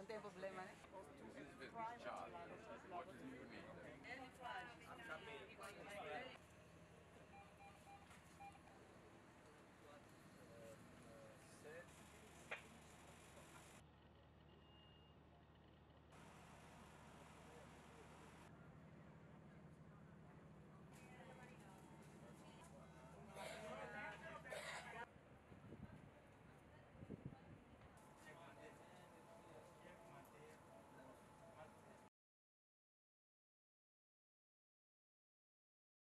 no tiene problema, ¿eh?